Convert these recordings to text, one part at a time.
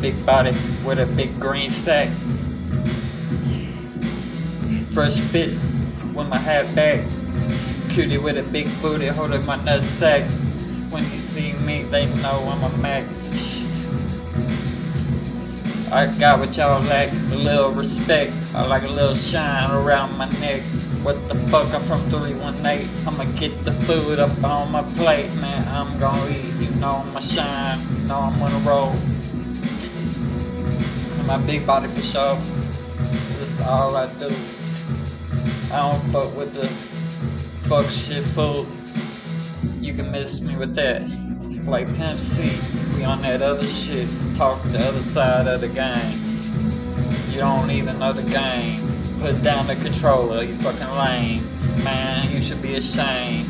Big body with a big green sack. Fresh fit with my hat back. Cutie with a big booty holding my nut sack. When you see me, they know I'm a Mac. I got what y'all lack, a little respect. I like a little shine around my neck. What the fuck, I'm from 318. I'ma get the food up on my plate, man. I'm gonna eat, you know I'ma shine, you know I'm gonna roll. My big body for sure. This is all I do. I don't fuck with the fuck shit fool. You can miss me with that. Like Pimp C, we on that other shit. Talk the other side of the game. You don't even know the game. Put down the controller, you fucking lame. Man, you should be ashamed.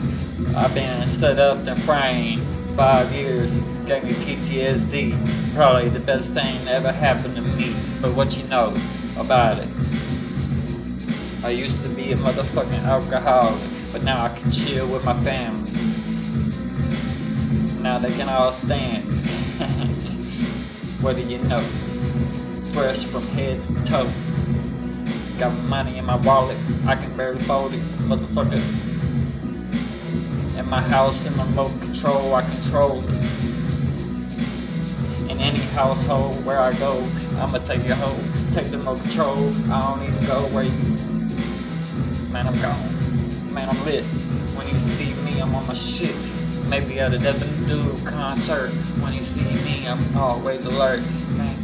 I've been set up and framed. Five years, gave me PTSD. Probably the best thing that ever happened to me. But what you know about it? I used to be a motherfucking alcoholic, but now I can chill with my family. Now they can all stand. what do you know? Fresh from head to toe. Got money in my wallet, I can barely fold it, motherfucker. My house, my remote control, I control. In any household where I go, I'ma take your hoe, take the remote control. I don't even go where you. Man, I'm gone. Man, I'm lit. When you see me, I'm on my shit. Maybe at a Devin Dude concert. When you see me, I'm always alert. Man,